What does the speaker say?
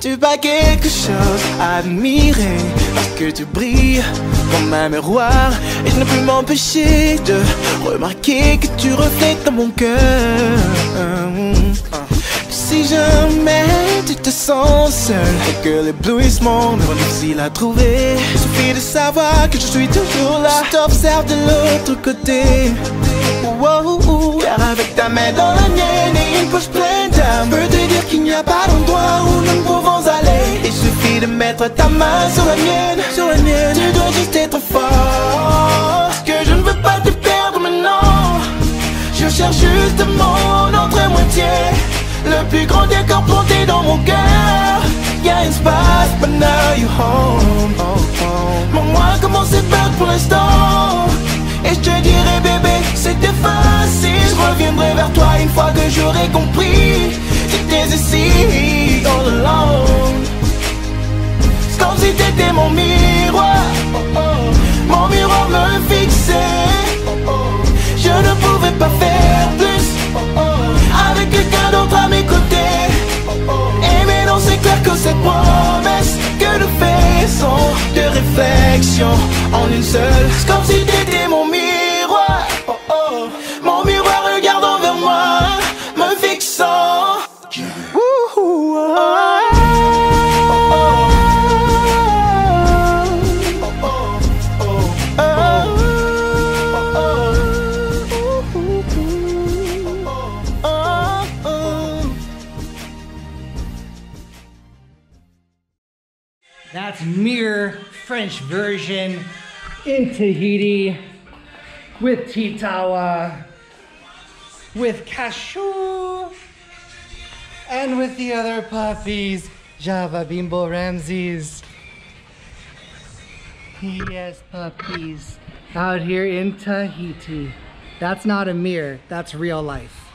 Tu pas quelque chose à admirer Parce que tu brilles comme un miroir. Et je ne peux m'empêcher de remarquer que tu reflètes dans mon cœur. Si jamais tu te sens seul Et que l'éblouissement n'est pas difficile à trouver Il suffit de savoir que je suis toujours là. Je t'observe de l'autre côté. Wow, car avec ta main dans la mienne et une poche pleine mettre ta main sur la mienne, sur la mienne. Tu dois juste être fort, parce que je ne veux pas te perdre maintenant. Je cherche juste mon autre moitié, le plus grand décor planté dans mon cœur. Y'a un espace, but now you home. Mon moi commence c'est peur pour l'instant. Et je te dirai bébé, c'était facile Je reviendrai vers toi une fois que j'aurai compris J'étais ici, T'étais mon miroir. Mon miroir me fixait. Je ne pouvais pas faire plus. Avec quelqu'un d'autre à mes côtés. Et maintenant c'est clair que cette promesse Que nous faisons de réflexion en une seule That's Mirror French version in Tahiti with Titawa, with Cashew, and with the other puppies, Java Bimbo Ramses. Yes, puppies. Out here in Tahiti. That's not a mirror, that's real life.